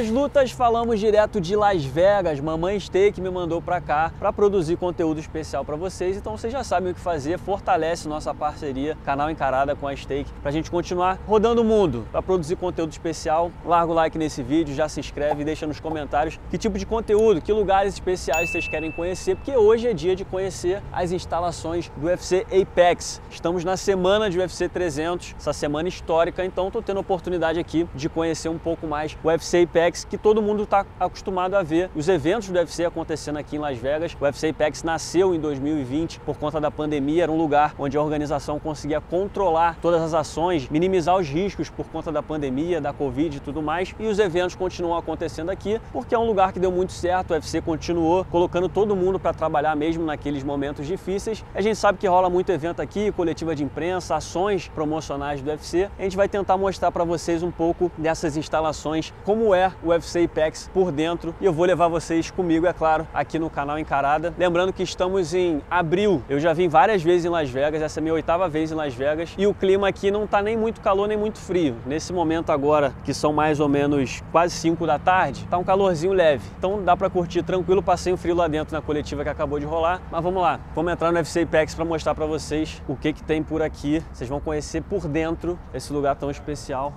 das lutas, falamos direto de Las Vegas. Mamãe Steak me mandou para cá para produzir conteúdo especial para vocês. Então vocês já sabem o que fazer. Fortalece nossa parceria, canal Encarada com a Steak, para a gente continuar rodando o mundo para produzir conteúdo especial. Larga o like nesse vídeo, já se inscreve deixa nos comentários que tipo de conteúdo, que lugares especiais vocês querem conhecer, porque hoje é dia de conhecer as instalações do UFC Apex. Estamos na semana de UFC 300, essa semana histórica, então estou tendo a oportunidade aqui de conhecer um pouco mais o UFC Apex, que todo mundo está acostumado a ver. Os eventos do UFC acontecendo aqui em Las Vegas. O UFC Apex nasceu em 2020 por conta da pandemia, era um lugar onde a organização conseguia controlar todas as ações, minimizar os riscos por conta da pandemia, da Covid e tudo mais. E os eventos continuam acontecendo aqui porque é um lugar que deu muito certo. O UFC continuou colocando todo mundo para trabalhar mesmo naqueles momentos difíceis. A gente sabe que rola muito evento aqui, coletiva de imprensa, ações promocionais do UFC. A gente vai tentar mostrar para vocês um pouco dessas instalações, como é o UFC Apex por dentro. E eu vou levar vocês comigo, é claro, aqui no canal Encarada. Lembrando que estamos em abril. Eu já vim várias vezes em Las Vegas, essa é a minha oitava vez em Las Vegas. E o clima aqui não tá nem muito calor nem muito frio. Nesse momento agora, que são mais ou menos quase 5 da tarde, tá um calorzinho leve. Então dá para curtir tranquilo, passei um frio lá dentro na coletiva que acabou de rolar. Mas vamos lá, vamos entrar no UFC Apex para mostrar para vocês o que que tem por aqui. Vocês vão conhecer por dentro esse lugar tão especial.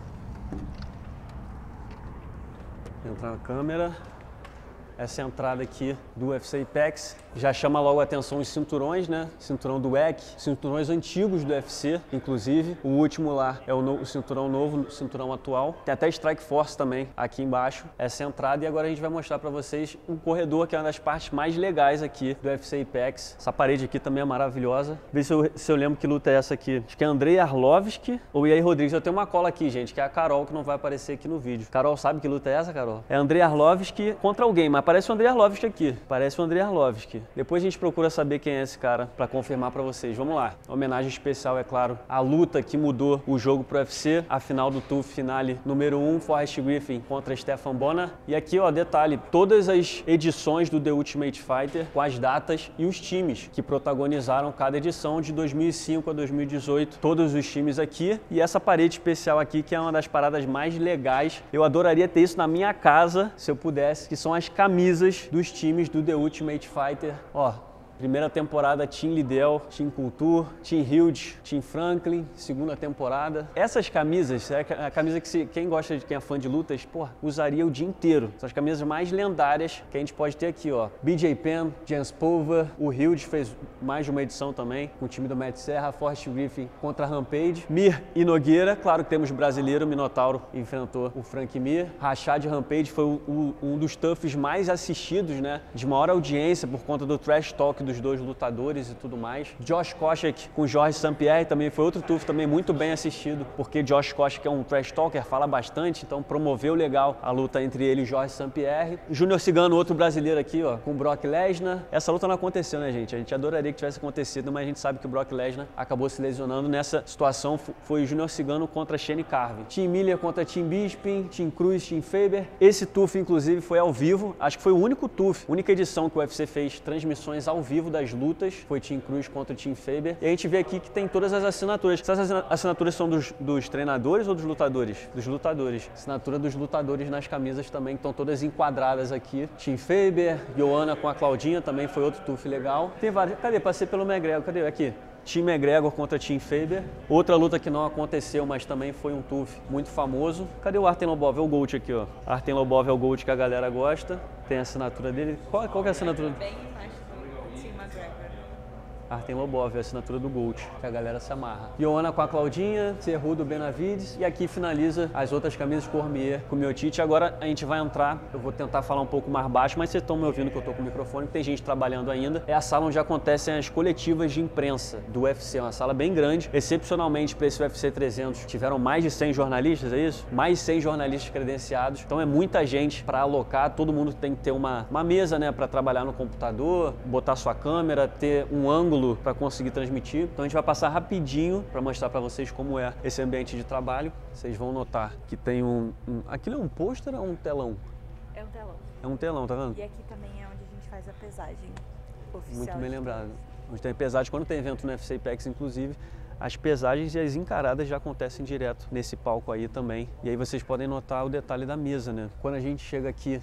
Entrar na câmera. Essa entrada aqui do UFC Apex já chama logo a atenção os cinturões, né? Cinturão do WEC, cinturões antigos do UFC, inclusive. O último lá é o, no, o cinturão novo, o cinturão atual. Tem até Strike Force também aqui embaixo, essa entrada. E agora a gente vai mostrar para vocês um corredor que é uma das partes mais legais aqui do UFC Apex. Essa parede aqui também é maravilhosa. Vê se eu, se eu lembro que luta é essa aqui. Acho que é Andrei Arlovski ou Iair Rodrigues. Eu tenho uma cola aqui, gente, que é a Carol, que não vai aparecer aqui no vídeo. Carol, sabe que luta é essa, Carol? É Andrei Arlovski contra alguém, mas parece o Andrei Arlovski aqui. Parece o Andrei Arlovski. Depois a gente procura saber quem é esse cara para confirmar para vocês. Vamos lá. Homenagem especial, é claro, a luta que mudou o jogo pro UFC, a final do TUF finale número 1, um, Forrest Griffin contra Stefan Bonner. E aqui, ó, detalhe, todas as edições do The Ultimate Fighter com as datas e os times que protagonizaram cada edição de 2005 a 2018. Todos os times aqui e essa parede especial aqui que é uma das paradas mais legais. Eu adoraria ter isso na minha casa, se eu pudesse, que são as camisas dos times do The Ultimate Fighter. Ó, Primeira temporada Team Lidl, Team Culture, Team Hilde, Team Franklin, segunda temporada. Essas camisas, é a camisa que se, quem gosta de quem é fã de lutas, pô, usaria o dia inteiro. São as camisas mais lendárias que a gente pode ter aqui, ó. BJ Penn, Jens Pulver, o Hilde fez mais de uma edição também com o time do Matt Serra, Forrest Griffin contra Rampage, Mir e Nogueira, claro que temos brasileiro, Minotauro enfrentou o Frank Mir. Rachad Rampage foi o, o, um dos toughs mais assistidos, né, de maior audiência por conta do trash talk dos dois lutadores e tudo mais. Josh Koscheck com Jorge St-Pierre também foi outro TUF também muito bem assistido, porque Josh Koscheck é um trash talker, fala bastante, então promoveu legal a luta entre ele e Jorge St-Pierre. Júnior Cigano, outro brasileiro aqui, ó, com Brock Lesnar. Essa luta não aconteceu, né, gente? A gente adoraria que tivesse acontecido, mas a gente sabe que o Brock Lesnar acabou se lesionando. Nessa situação foi Júnior Cigano contra Shane Carvin. Tim Miller contra Tim Bisping, Tim Cruz, Tim Faber. Esse TUF, inclusive, foi ao vivo. Acho que foi o único TUF, única edição que o UFC fez transmissões ao vivo das lutas, foi Tim Cruz contra Tim Faber. E a gente vê aqui que tem todas as assinaturas. Essas assinaturas são dos, dos treinadores ou dos lutadores? Dos lutadores. Assinatura dos lutadores nas camisas também, que estão todas enquadradas aqui. Tim Faber, Joana com a Claudinha também foi outro tuf legal. Tem vários. Cadê? Passei pelo McGregor. Cadê? Aqui. Tim McGregor contra Tim Faber. Outra luta que não aconteceu, mas também foi um TUF muito famoso. Cadê o Artem Lobov? É o Gold aqui, ó. Artem Lobov é o Gold que a galera gosta. Tem a assinatura dele. Qual, qual é a assinatura? Bem mais do Tim McGregor. Artem Lobov, a assinatura do Gold, que a galera se amarra. Ioana com a Claudinha, Cerrudo Benavides e aqui finaliza as outras camisas Cormier com o Miotite. Agora a gente vai entrar, eu vou tentar falar um pouco mais baixo, mas vocês estão me ouvindo que eu estou com o microfone, tem gente trabalhando ainda. É a sala onde acontecem as coletivas de imprensa do UFC, é uma sala bem grande. Excepcionalmente para esse UFC 300, tiveram mais de 100 jornalistas, é isso? Mais de 100 jornalistas credenciados. Então é muita gente para alocar, todo mundo tem que ter uma, uma mesa, né, para trabalhar no computador, botar sua câmera, ter um ângulo para conseguir transmitir. Então a gente vai passar rapidinho para mostrar para vocês como é esse ambiente de trabalho. Vocês vão notar que tem um, um... aquilo é um pôster ou um telão? É um telão. É um telão, tá vendo? E aqui também é onde a gente faz a pesagem oficial. Muito bem lembrado. Onde tem pesagem, quando tem evento no UFC Apex, inclusive, as pesagens e as encaradas já acontecem direto nesse palco aí também. E aí vocês podem notar o detalhe da mesa, né? Quando a gente chega aqui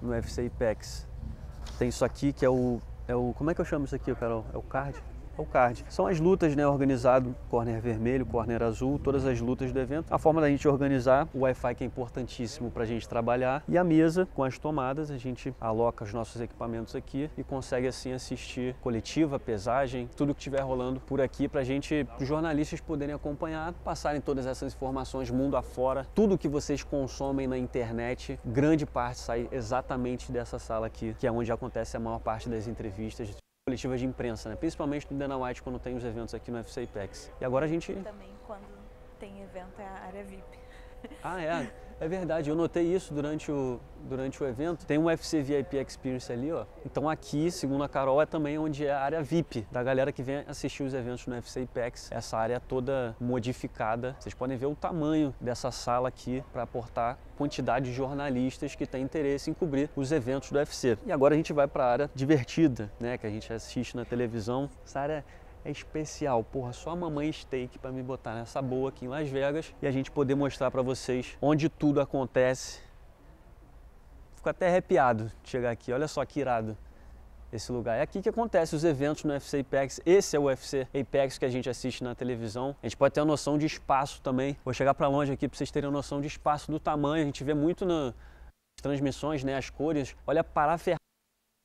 no UFC Apex, tem isso aqui que é o, é o. Como é que eu chamo isso aqui, Carol? É o card? O card. São as lutas, né, organizado, corner vermelho, corner azul, todas as lutas do evento. A forma da gente organizar o Wi-Fi que é importantíssimo para a gente trabalhar e a mesa com as tomadas, a gente aloca os nossos equipamentos aqui e consegue assim assistir coletiva, pesagem, tudo que estiver rolando por aqui para a gente, os jornalistas poderem acompanhar, passarem todas essas informações mundo afora, tudo que vocês consomem na internet, grande parte sai exatamente dessa sala aqui, que é onde acontece a maior parte das entrevistas coletivas de imprensa, né? principalmente no Dana White quando tem os eventos aqui no UFC Apex. E agora a gente... Também quando tem evento é a área VIP. Ah, é? É verdade, eu notei isso durante o, durante o evento. Tem um UFC VIP Experience ali, ó. Então aqui, segundo a Carol, é também onde é a área VIP da galera que vem assistir os eventos no UFC Apex. Essa área toda modificada. Vocês podem ver o tamanho dessa sala aqui para aportar quantidade de jornalistas que têm interesse em cobrir os eventos do UFC. E agora a gente vai para a área divertida, né, que a gente assiste na televisão. Essa área é especial. Porra, só a mamãe steak para me botar nessa boa aqui em Las Vegas e a gente poder mostrar para vocês onde tudo acontece. Fico até arrepiado de chegar aqui. Olha só que irado esse lugar. É aqui que acontece os eventos no UFC Apex. Esse é o UFC Apex que a gente assiste na televisão. A gente pode ter uma noção de espaço também. Vou chegar para longe aqui para vocês terem uma noção de espaço, do tamanho. A gente vê muito nas transmissões, né, as cores. Olha a parafernália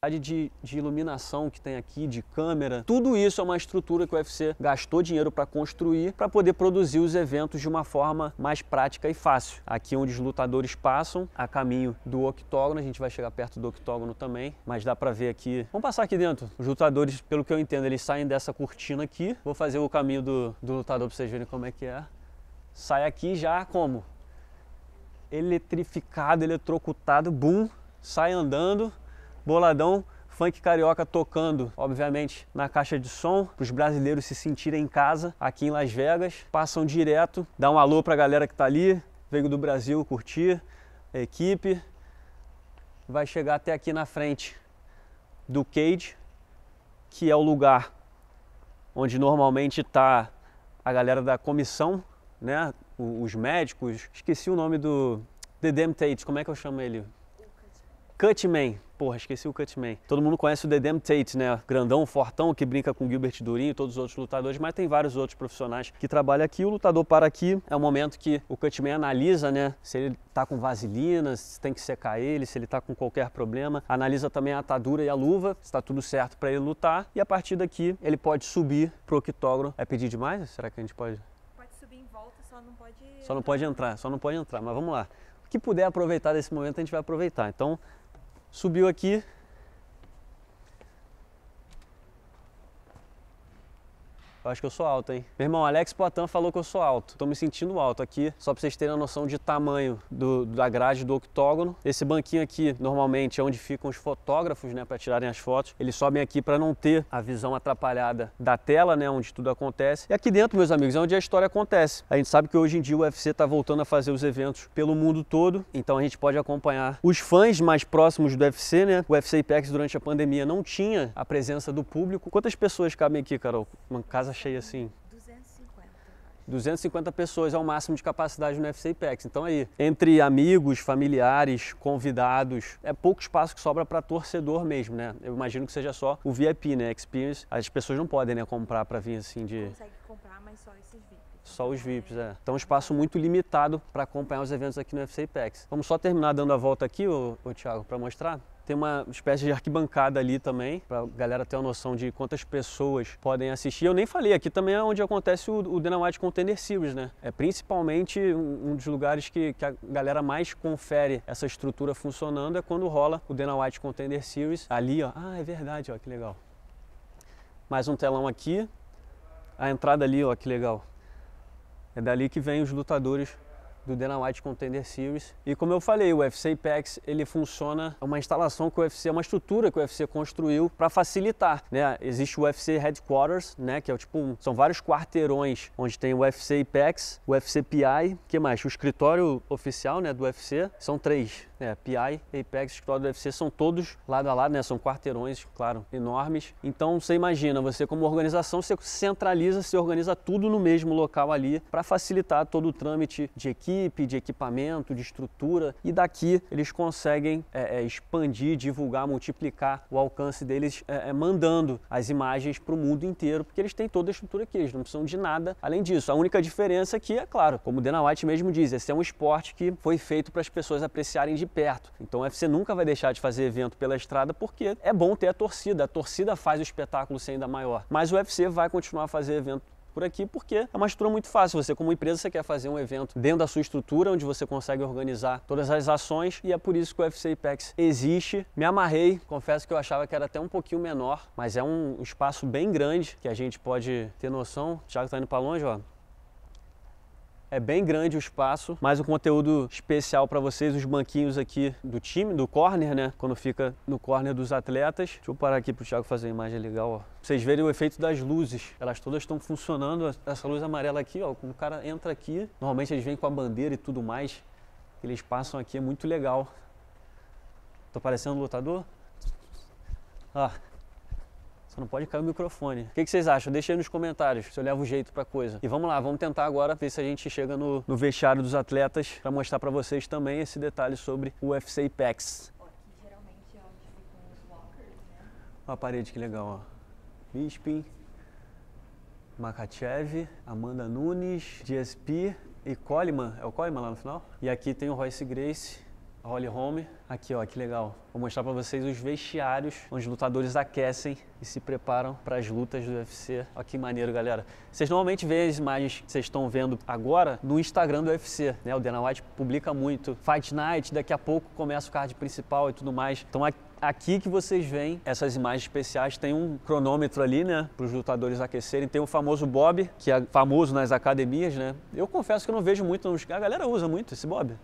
de, de, iluminação que tem aqui, de câmera, tudo isso é uma estrutura que o UFC gastou dinheiro para construir para poder produzir os eventos de uma forma mais prática e fácil. Aqui onde os lutadores passam, a caminho do octógono, a gente vai chegar perto do octógono também, mas dá para ver aqui. Vamos passar aqui dentro. Os lutadores, pelo que eu entendo, eles saem dessa cortina aqui. Vou fazer o caminho do, do lutador para vocês verem como é que é. Sai aqui já como? Eletrificado, eletrocutado, bum, sai andando boladão, funk carioca tocando, obviamente, na caixa de som, para os brasileiros se sentirem em casa aqui em Las Vegas. Passam direto, dá um alô para a galera que está ali, veio do Brasil curtir, a equipe. Vai chegar até aqui na frente do cage, que é o lugar onde normalmente está a galera da comissão, né? Os médicos. Esqueci o nome do The Damn Tate, como é que eu chamo ele? Cutman, Porra, esqueci o Cutman. Todo mundo conhece o Dedem Tate, né? Grandão, fortão, que brinca com Gilbert Durinho e todos os outros lutadores, mas tem vários outros profissionais que trabalham aqui. O lutador para aqui, é o momento que o Cutman analisa, né? Se ele tá com vaselina, se tem que secar ele, se ele tá com qualquer problema. Analisa também a atadura e a luva, se tá tudo certo para ele lutar. E a partir daqui, ele pode subir pro octógono. É pedir demais? Será que a gente pode? Pode subir em volta, só não pode... Só não pode entrar, só não pode entrar. Mas vamos lá. O que puder aproveitar desse momento, a gente vai aproveitar. Então, subiu aqui. Eu acho que eu sou alto, hein? Meu irmão, Alex Poitin falou que eu sou alto. Tô me sentindo alto aqui, só pra vocês terem a noção de tamanho do, da grade do octógono. Esse banquinho aqui, normalmente, é onde ficam os fotógrafos, né, para tirarem as fotos. Eles sobem aqui para não ter a visão atrapalhada da tela, né, onde tudo acontece. E aqui dentro, meus amigos, é onde a história acontece. A gente sabe que hoje em dia o UFC tá voltando a fazer os eventos pelo mundo todo, então a gente pode acompanhar os fãs mais próximos do UFC, né? O UFC Apex durante a pandemia não tinha a presença do público. Quantas pessoas cabem aqui, Carol? Uma casa cheia assim? 250. 250 pessoas é o máximo de capacidade no UFC Apex. Então aí, entre amigos, familiares, convidados, é pouco espaço que sobra para torcedor mesmo, né? Eu imagino que seja só o VIP, né? Experience. As pessoas não podem, né, comprar para vir assim de Consegue comprar, mas só esses VIPs. só os VIPs, é. Então um espaço muito limitado para acompanhar os eventos aqui no UFC Apex. Vamos só terminar dando a volta aqui, ô, ô Thiago, para mostrar? Tem uma espécie de arquibancada ali também, para a galera ter uma noção de quantas pessoas podem assistir. Eu nem falei, aqui também é onde acontece o, o Dana White Contender Series, né? É principalmente um, um dos lugares que, que a galera mais confere essa estrutura funcionando é quando rola o Dana White Contender Series. Ali, ó, ah, é verdade, ó, que legal. Mais um telão aqui, a entrada ali, ó, que legal. É dali que vem os lutadores do Dana White Contender Series. E como eu falei, o UFC Apex ele funciona, é uma instalação que o UFC, é uma estrutura que o UFC construiu para facilitar, né? Existe o UFC Headquarters, né, que é o tipo, são vários quarteirões onde tem o UFC Apex, o UFC PI, que mais? O escritório oficial, né, do UFC, são três, né, PI, Apex, escritório do UFC, são todos lado a lado, né, são quarteirões, claro, enormes. Então você imagina, você como organização, você centraliza, você organiza tudo no mesmo local ali para facilitar todo o trâmite de equipe, de equipamento, de estrutura e daqui eles conseguem é, é, expandir, divulgar, multiplicar o alcance deles é, é mandando as imagens para o mundo inteiro, porque eles têm toda a estrutura aqui, eles não precisam de nada além disso. A única diferença aqui é, claro, como o Dana White mesmo diz, esse é um esporte que foi feito para as pessoas apreciarem de perto. Então o UFC nunca vai deixar de fazer evento pela estrada porque é bom ter a torcida, a torcida faz o espetáculo ser ainda maior. Mas o UFC vai continuar a fazer evento por aqui, porque é uma estrutura muito fácil. Você, como empresa, você quer fazer um evento dentro da sua estrutura, onde você consegue organizar todas as ações, e é por isso que o UFC Apex existe. Me amarrei, confesso que eu achava que era até um pouquinho menor, mas é um espaço bem grande que a gente pode ter noção. O Thiago tá indo para longe, ó. É bem grande o espaço, mais um conteúdo especial para vocês, os banquinhos aqui do time, do corner, né? Quando fica no corner dos atletas. Deixa eu parar aqui para o Thiago fazer uma imagem legal, ó. Pra vocês verem o efeito das luzes. Elas todas estão funcionando. Essa luz amarela aqui, ó, quando o cara entra aqui, normalmente eles vêm com a bandeira e tudo mais. Eles passam aqui, é muito legal. Tô parecendo um lutador? Ah, só não pode cair o microfone. O que, que vocês acham? Deixa aí nos comentários se eu levo jeito pra coisa. E vamos lá, vamos tentar agora ver se a gente chega no, no vestiário dos atletas para mostrar para vocês também esse detalhe sobre o UFC Apex. É né? Olha a parede que legal, ó. Bisping, Makachev, Amanda Nunes, GSP e Coleman. É o Coleman lá no final? E aqui tem o Royce Grace, Holly Holm. Aqui, ó, que legal. Vou mostrar para vocês os vestiários onde os lutadores aquecem e se preparam para as lutas do UFC. Olha que maneiro, galera. Vocês normalmente veem as imagens que vocês estão vendo agora no Instagram do UFC, né? O Dana White publica muito. Fight Night, daqui a pouco começa o card principal e tudo mais. Então aqui que vocês veem essas imagens especiais, tem um cronômetro ali, né, para os lutadores aquecerem. Tem o famoso Bob, que é famoso nas academias, né? Eu confesso que eu não vejo muito, a galera usa muito esse Bob.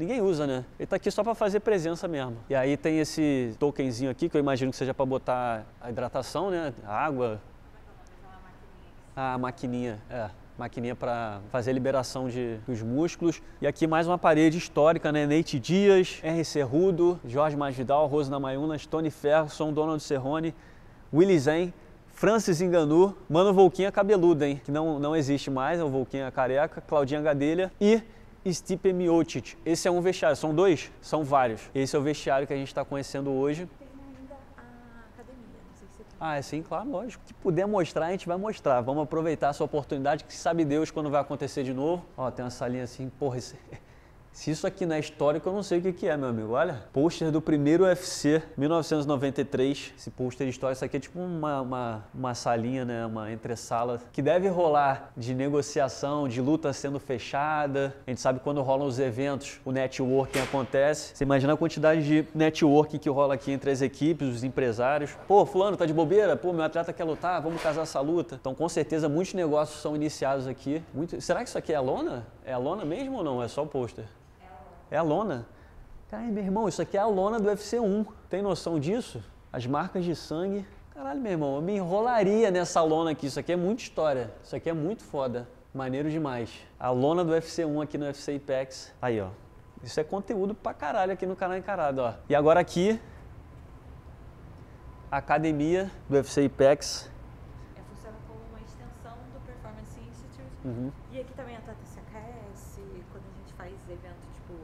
Ninguém usa, né? Ele tá aqui só para fazer presença mesmo. E aí tem esse tokenzinho aqui, que eu imagino que seja para botar a hidratação, né? A água. Ah, a maquininha, é. Maquininha para fazer a liberação de, dos músculos. E aqui mais uma parede histórica, né? Nate Dias, RC Rudo, Jorge Masvidal, Rosana Mayunas, Tony Ferguson, Donald Cerrone, Willy Zen, Francis Enganu, Mano Volquinha cabeludo, hein? Que não, não existe mais, é o Volquinha careca, Claudinha Gadelha e Stipe Miocic. Esse é um vestiário, são dois? São vários. Esse é o vestiário que a gente está conhecendo hoje. Ah, é sim, claro, lógico. O que puder mostrar, a gente vai mostrar. Vamos aproveitar essa oportunidade, que sabe Deus quando vai acontecer de novo. Ó, tem uma salinha assim, porra, esse... Se isso aqui não é histórico, eu não sei o que, que é, meu amigo. Olha, pôster do primeiro UFC, 1993. Esse pôster de história, isso aqui é tipo uma, uma, uma salinha, né? Uma entresala que deve rolar de negociação, de luta sendo fechada. A gente sabe quando rolam os eventos, o networking acontece. Você imagina a quantidade de networking que rola aqui entre as equipes, os empresários. Pô, fulano, tá de bobeira? Pô, meu atleta quer lutar, vamos casar essa luta. Então, com certeza, muitos negócios são iniciados aqui. Muito... Será que isso aqui é a lona? É a lona mesmo ou não? É só o pôster? É a lona. Caralho, meu irmão, isso aqui é a lona do UFC 1. Tem noção disso? As marcas de sangue. Caralho, meu irmão, eu me enrolaria nessa lona aqui. Isso aqui é muita história. Isso aqui é muito foda. Maneiro demais. A lona do UFC 1 aqui no UFC Apex. Aí, ó. Isso é conteúdo pra caralho aqui no canal Encarado, ó. E agora aqui, a academia do UFC Apex. É, funciona como uma extensão do Performance Institute. Uhum. E aqui também a Tata se aquece, quando a gente faz evento tipo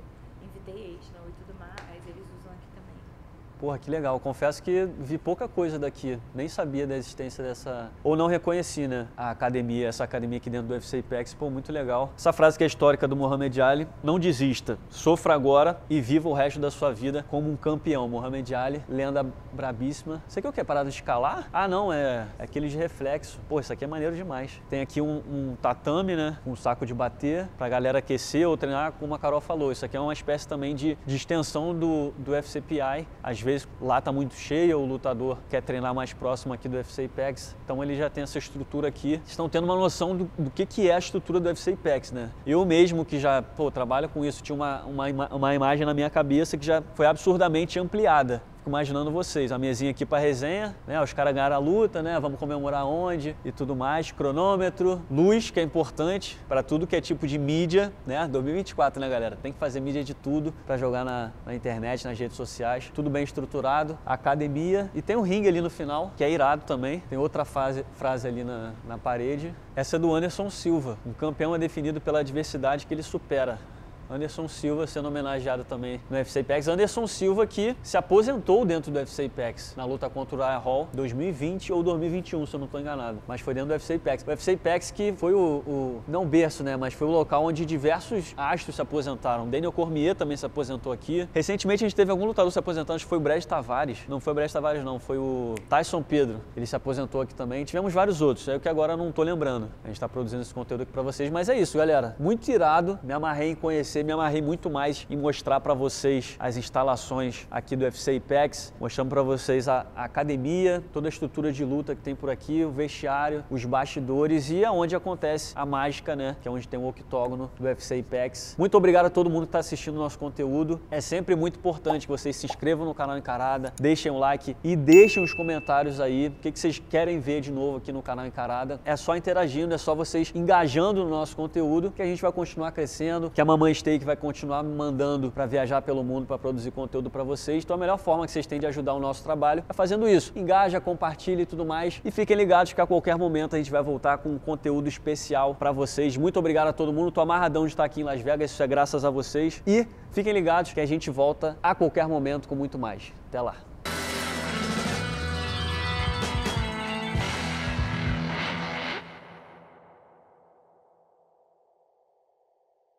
Invitational e tudo mais, eles usam aqui também. Porra, que legal. Confesso que vi pouca coisa daqui. Nem sabia da existência dessa. Ou não reconheci, né? A academia, essa academia aqui dentro do UFC Apex. Pô, muito legal. Essa frase que é histórica do Muhammad Ali: não desista, sofra agora e viva o resto da sua vida como um campeão. Muhammad Ali, lenda brabíssima. Aqui é o que? Parada de escalar? Ah, não, é, é aquele de reflexo. Pô, isso aqui é maneiro demais. Tem aqui um, um tatame, né? Um saco de bater pra galera aquecer ou treinar, como a Carol falou. Isso aqui é uma espécie também de, de extensão do, do FCPI. Às vezes lá está muito cheio, o lutador quer treinar mais próximo aqui do UFC Ipex, então ele já tem essa estrutura aqui. Estão tendo uma noção do, do que, que é a estrutura do UFC Ipex, né? Eu mesmo que já pô, trabalho com isso, tinha uma, uma, uma imagem na minha cabeça que já foi absurdamente ampliada fico imaginando vocês, a mesinha aqui para resenha, né? Os caras ganharam a luta, né? Vamos comemorar onde e tudo mais. Cronômetro, luz, que é importante para tudo que é tipo de mídia, né? 2024, né, galera? Tem que fazer mídia de tudo para jogar na, na, internet, nas redes sociais. Tudo bem estruturado. Academia e tem um ringue ali no final, que é irado também. Tem outra fase, frase ali na, na parede. Essa é do Anderson Silva. Um campeão é definido pela adversidade que ele supera. Anderson Silva sendo homenageado também no UFC Apex. Anderson Silva que se aposentou dentro do UFC Apex na luta contra o Ryan Hall 2020 ou 2021, se eu não estou enganado. Mas foi dentro do UFC Apex. O UFC Apex que foi o, o, não berço, né, mas foi o local onde diversos astros se aposentaram. Daniel Cormier também se aposentou aqui. Recentemente a gente teve algum lutador se aposentando, acho que foi o Brad Tavares. Não foi o Brad Tavares não, foi o Tyson Pedro. Ele se aposentou aqui também. Tivemos vários outros, é o que agora não estou lembrando. A gente está produzindo esse conteúdo aqui para vocês, mas é isso, galera. Muito irado. Me amarrei em conhecer me amarrei muito mais em mostrar para vocês as instalações aqui do UFC Ipex, mostrando para vocês a, a, academia, toda a estrutura de luta que tem por aqui, o vestiário, os bastidores e aonde acontece a mágica, né? Que é onde tem o octógono do UFC Ipex. Muito obrigado a todo mundo que está assistindo o nosso conteúdo. É sempre muito importante que vocês se inscrevam no canal Encarada, deixem o like e deixem os comentários aí o que, que vocês querem ver de novo aqui no canal Encarada. É só interagindo, é só vocês engajando no nosso conteúdo que a gente vai continuar crescendo, que a Mamãe Steak vai continuar me mandando para viajar pelo mundo para produzir conteúdo para vocês. Então a melhor forma que vocês têm de ajudar o nosso trabalho é fazendo isso. Engaja, compartilhe e tudo mais. E fiquem ligados que a qualquer momento a gente vai voltar com um conteúdo especial para vocês. Muito obrigado a todo mundo. Tô amarradão de estar aqui em Las Vegas. Isso é graças a vocês. E fiquem ligados que a gente volta a qualquer momento com muito mais. Até lá.